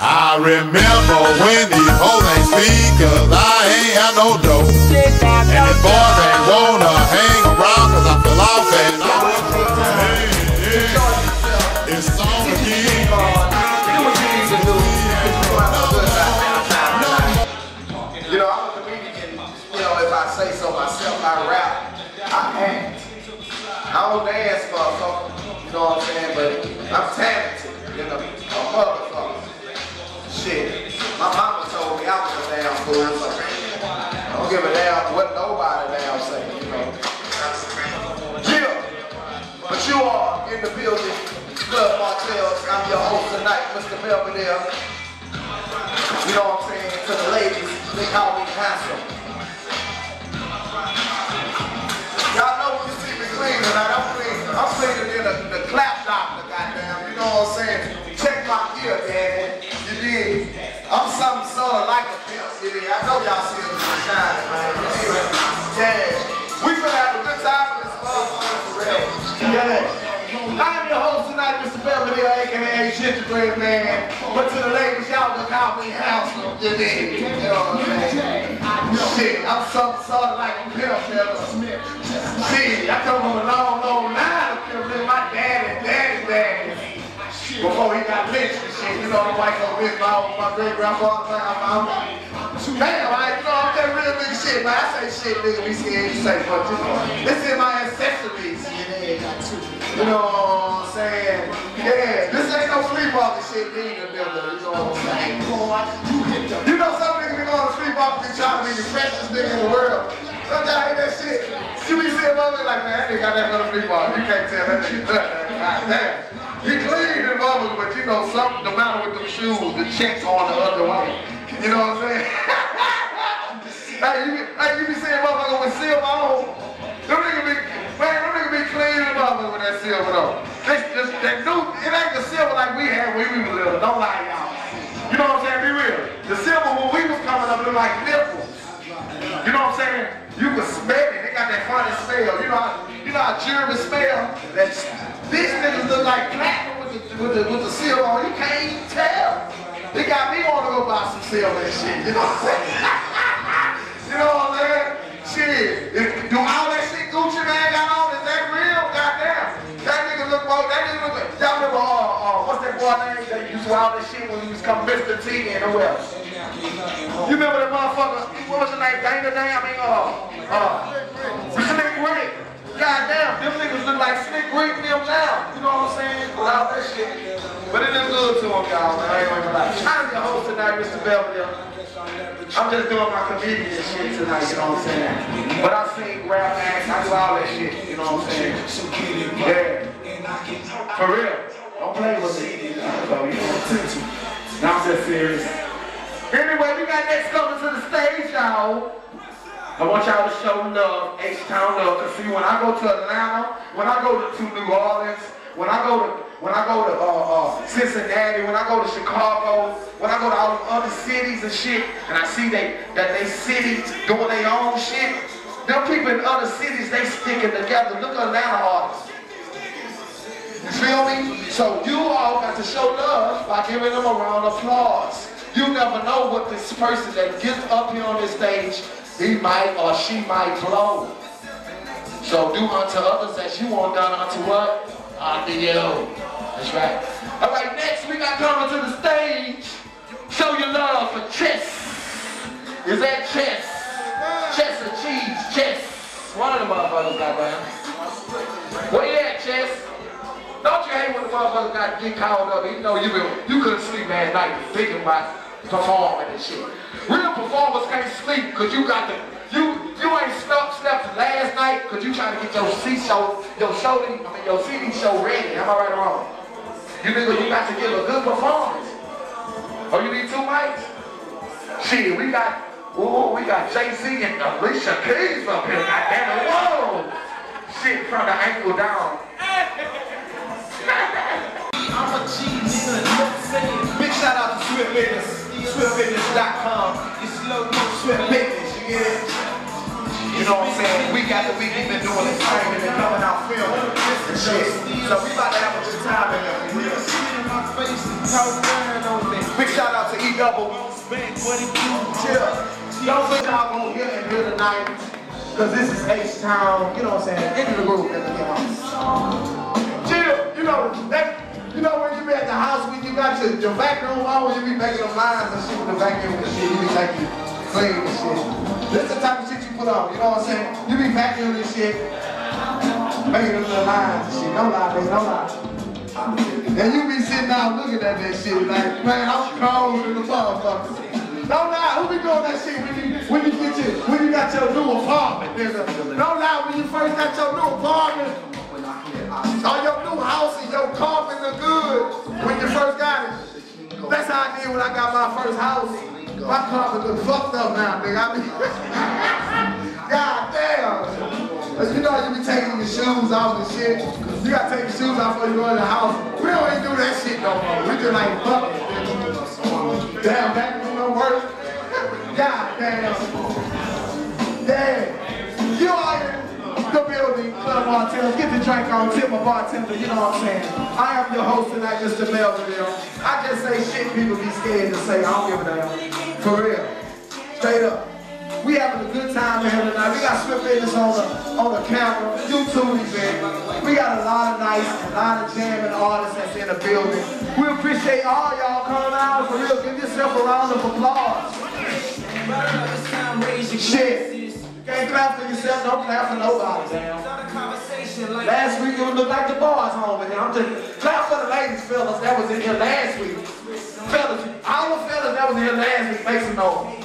I remember when these hoes ain't speak, cause I ain't had no dough. And these boys ain't wanna hang around, cause I fell off and You know, I'm a comedian. You know, if I say so myself, I rap, I act. I don't dance, motherfucker. You know what I'm saying? But I'm talented. My mama told me I was a damn fool. So I don't give a damn what nobody damn say. You know. Yeah. But you are in the building. Club Martells. I'm your host tonight, Mr. Belvedere. You know what I'm saying? To the ladies, they call me handsome. Mr. Belvedere, aka Gingerbread Man. But to the ladies, y'all can call me handsome. You dig? You know what I'm saying? Shit, I'm something sort of like a pimp, nigga. Shit, I come from a long, long line of pimps. My daddy, daddy, daddy. Before he got lynched and shit, you know, the white folks lynched my, my great grandfather, my mama. Damn, I, you know, I'm that real nigga shit, man. I say shit, nigga, be scared you say, but you know, this is my ancestries. You know shit neither, nigga. You know what I'm saying? You know some niggas be going to sleepwalking and trying to be the freshest nigga in the world. Sometimes I hear that shit. You be seeing mother like, man, that nigga got that other sleepwalk. You can't tell that nigga nothing. God damn. He clean in mother, but you know something the matter with them shoes, the checks on the other way. You know what I'm saying? hey, you be, hey, you be seeing motherfucker with silver on. Them niggas be, man, them niggas be clean in mother with that silver though. They, this, that new, it ain't the silver like we had when we was little. Don't lie, y'all. You know what I'm saying? Be real. The silver when we was coming up looked like nipples. You know what I'm saying? You could smell it. They got that funny smell. You know how, you know how German smell? That these niggas look like platinum with the, with the, with the silver on. You can't even tell. They got me want to go buy some silver and shit. You know what I'm saying? boy that used to all shit when he was coming Mr. T and who else? You remember that motherfucker, what was his name, Dana Dane? I mean, uh, uh, Slick Rick. Goddamn, them niggas look like Slick Rick them now. You know what I'm saying? All that shit. But it is good to them, y'all, man. I ain't gonna lie. I'm your host tonight, Mr. Belvedere. I'm just doing my comedian shit tonight, you know what I'm saying? But I sing, rap, act, I do all that shit, you know what I'm saying? Yeah. For real. Don't play with me. So, you know saying? Now I'm just serious. Anyway, we got next coming to the stage, y'all. I want y'all to show love, H-Town love. Cause see, when I go to Atlanta, when I go to, New Orleans, when I go to when I go to uh, uh, Cincinnati, when I go to Chicago, when I go to all the other cities and shit, and I see they that they cities doing their own shit, them people in other cities they sticking together. Look at Atlanta artists. You feel me? So you all got to show love by giving them a round of applause. You never know what this person that gets up here on this stage, he might or she might blow. So do unto others as you want done unto what? Unto you. That's right. All right, next we got coming to the stage. Show your love for Chess. Is that Chess? Chess or cheese? Chess. One of the motherfuckers got down. The got get called up? You know you been, you couldn't sleep last night thinking about performing and shit. Real performers can't sleep because you got the you you ain't slept slept last night because you trying to get your C show your show I mean your CD show ready. Am I right or wrong? You nigga you got to give a good performance. Oh you need two mics? Shit, we got ooh, we got Jay-Z and Alicia Keys up here. Goddamn it, whoa! Shit from the ankle down. G nigga, you know what I'm saying? Big shout out to Swift Bitness, SwiftBitness.com. It's slow mo Swift Bitness, you get it? You know what I'm saying? We got the week we've been doing this thing and coming out filming and shit. So we about to have a good time in there for real. in my face and talk down on me. Big shout out to E double. Chill. Don't think y'all gonna hear and hear tonight. Cause this is H-Town, you know what I'm saying? Into the groove, get you lines and shit with the vacuum and shit, you be taking clean and shit. This the type of shit you put on, you know what I'm saying? You be vacuuming and shit, making them little lines and shit. Don't lie, baby, don't lie. And you be sitting out looking at that shit like, man, I'm cold in the motherfucker. Don't lie, who be doing that shit when you when you get your when you got your new apartment? Don't lie, when you first got your new apartment, or your new house and your carpet look good I got my first house. My carpet look fucked up now, nigga. I mean, God damn. Cause you know you be taking your shoes off and shit. You gotta take your shoes off before you go in the house. We don't even do that shit no more. We just like fuck it. Damn, that do no work. God damn. Damn. You the building, Club Bartenders. Get the drink on, tip my bartender, you know what I'm saying? I am your host tonight, Mr. Melville. I just say shit people be scared to say. I don't give a damn. For real. Straight up. We having a good time in here tonight. We got Swift Bitness on the on the camera, YouTube event. We got a lot of nice, a lot of jamming artists that's in the building. We appreciate all y'all coming out. For real, give yourself a round of applause. Shit. You can't clap for yourself, don't clap for nobody, damn. Last week it looked like the boys home in here. I'm just clap for the ladies, fellas. That was in here last week. Fellas, all the fellas that was in here last week, make some noise.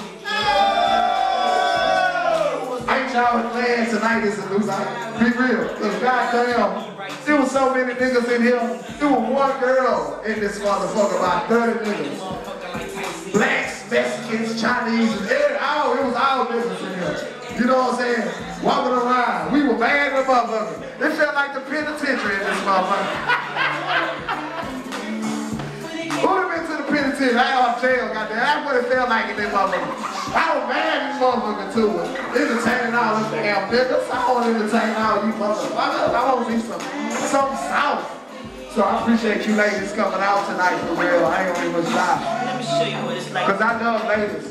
Ain't y'all glad tonight is a night? Be real. Cause goddamn, there was so many niggas in here. There was one girl in this motherfucker, about 30 niggas. Blacks, Mexicans, Chinese, all, it was all niggas in here. You know what I'm saying? Walking around. We were bad with motherfuckers. It felt like the penitentiary in this motherfucker. Who'd have been to the penitentiary? I off jail, goddamn. That's what it felt like in this motherfucker. I was mad this motherfucker too. Entertaining all them damn niggas. I want to entertain all you motherfuckers. I want to see some, something south. So I appreciate you ladies coming out tonight for real. I ain't gonna even lie. Let me show you what it's like. Cause I love ladies.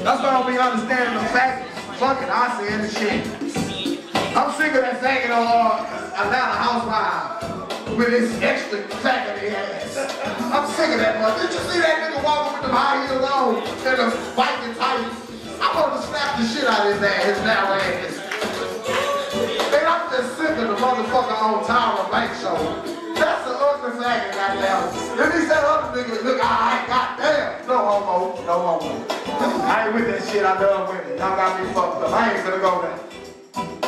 That's why I don't be understanding the fact. Fuck it, I any shit. I'm sick of that thing on uh, Atlanta Housewives with this extra their ass. I'm sick of that mother. Did you see that nigga walking with the high heels on and the Viking tights? I want to slap the shit out of his ass, his narrow ass. Man, I'm just sick of the motherfucker on Tyra Banks show. That's the ugly faggot, goddamn. Then he said other niggas, look, alright, goddamn. No homo, no homo. I ain't with that shit, I love women. Y'all got me fucked up. I ain't gonna go there.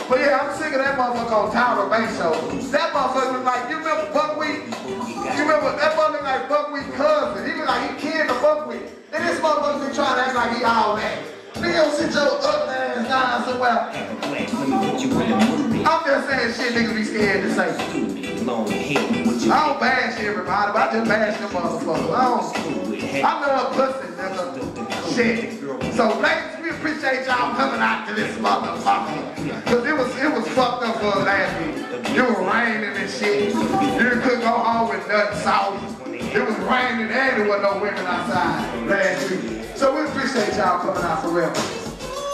But yeah, I'm sick of that motherfucker on Tyra Banks show. That motherfucker look like, you remember Buckwheat? You remember, that motherfucker look like Buckwheat cousin. He look like he killed the Buckwheat. And this motherfucker be trying to act like he all that. Nigga, don't sit your ugly ass down somewhere. I'm just saying shit niggas be scared to say. Long hair, what you I don't bash everybody, but I just bash them motherfuckers. I don't. I love pussy, nigga. Shit. So, ladies, we appreciate y'all coming out to this motherfucker. Cause it was it was fucked up for us last week. It was raining and shit. You couldn't go home with nothing sauce. It was raining and there wasn't no women outside last week. So we appreciate y'all coming out for real.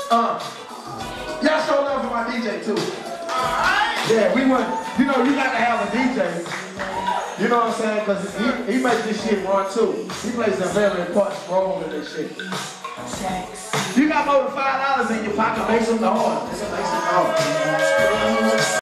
Uh, y'all show love for my DJ too. Yeah, we want, you know, you gotta have a DJ. You know what I'm saying? Because he, he makes this shit run too. He plays a very important role in this shit. You got more than five dollars in your pocket, make some noise. Make some noise.